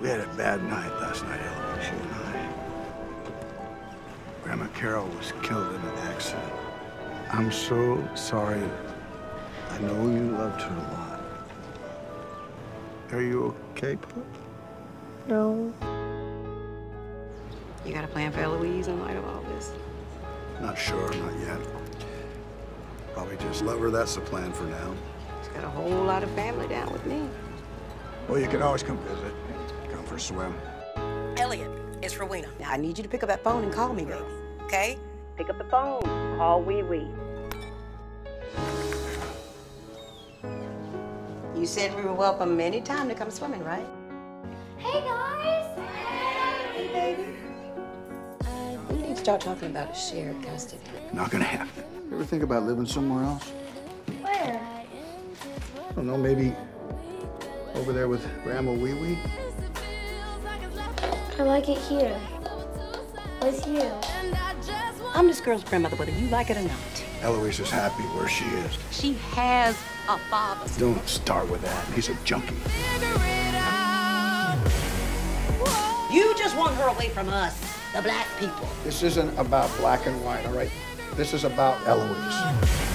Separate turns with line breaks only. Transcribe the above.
We had a bad night last night, Eloise, you and I. Grandma Carol was killed in an accident. I'm so sorry. I know you loved her a lot. Are you okay, Pop?
No.
You got a plan for Eloise in light of all this?
Not sure, not yet. Probably just love her. That's the plan for now.
She's got a whole lot of family down with me.
Well, you can always come visit. Come for a swim.
Elliot, it's Rowena. Now, I need you to pick up that phone and call me, baby. Okay? Pick up the phone. Call Wee Wee. You said we were welcome anytime to come swimming, right?
Hey, guys!
Hey, baby. We need to start talking about a shared custody.
Not gonna happen. You ever think about living somewhere else?
Where?
I don't know, maybe over there with Grandma Wee Wee?
I like it here. With you.
I'm this girl's grandmother, whether you like it or not.
Eloise is happy where she is.
She has a father.
Don't start with that. He's a junkie.
You just want her away from us, the black people.
This isn't about black and white, all right? This is about Eloise.